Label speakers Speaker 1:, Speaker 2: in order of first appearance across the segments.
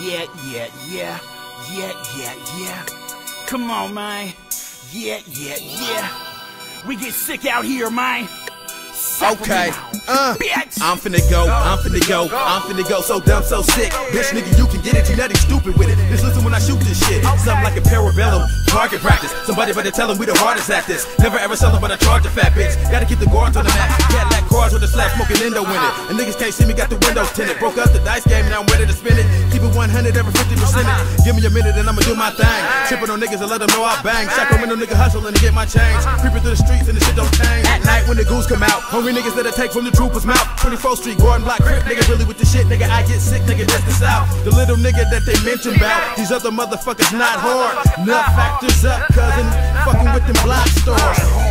Speaker 1: Yeah, yeah, yeah. Yeah, yeah, yeah. Come on, man. Yeah, yeah, yeah. We get sick out here, man.
Speaker 2: Okay, uh,
Speaker 1: Bitch.
Speaker 2: I'm finna go, I'm finna go, I'm finna go, so dumb, so sick. Bitch, nigga, you can get it, you nutty stupid with it. Just listen when I shoot this shit. Something like a parabellum, target practice. Somebody better tell him we the hardest at this. Never ever sell them, but I charge a fat bitch. Gotta keep the guards on the map. Cadillac cars with slap, smoking endo in it. And niggas can't see me, got the windows tinted. Broke up the dice game, and I'm ready to spin it. Keep it 100 every 50 percent. Give me a minute, and I'ma do my thing. Tripping on niggas and let them know I bang. Sacramento nigga hustling to get my change. Creeping through the streets, and the shit don't change. At night when the goose come out, hungry niggas that I take from the trooper's mouth. 24th Street, Garden Block, Crip, nigga really with the shit, nigga. I get sick, nigga, that's the South. The little nigga that they mention about. These other motherfuckers not hard. Nut factors up, cousin. Fucking with them block stars.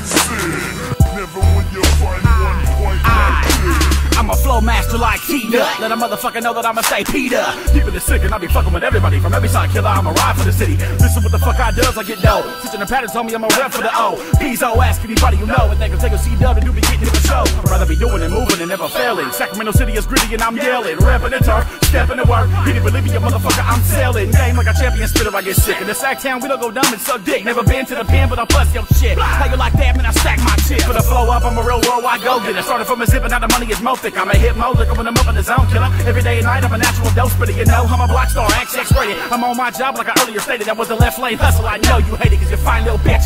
Speaker 3: Sick. Never will you find one quite like.
Speaker 1: I'm a flow master like T-Nut. Let a motherfucker know that I'ma stay Peter. Keeping it sick and I be fucking with everybody. From every side killer, I'm a ride for the city. Listen what the fuck I does, I get dough. Switching the patterns me, I'm a rep for the O. Pizzo, ask anybody you know. And they can take a C-dub and do be getting it the show. I'd rather be doing and moving and never failing. Sacramento City is gritty and I'm yelling. Rapping the turf, stepping to work. You didn't believe me, motherfucker, I'm selling. Game like a champion spitter, I get sick. In the Sac Town, we don't go dumb and suck dick. Never been to the pen, but I'll bust your shit. How you like that, man? I stack my chip. For the flow up, I'm a real world I go get it. Started from a zip and now the money is mo thick. I'm a hit mo, when I'm up in the zone killer. Every day and night, I'm a natural dose spitter. You know, I'm a block star, XX rated. I'm on my job like I earlier stated. That was the left lane hustle. I know you hate it, cause you fine little bitch.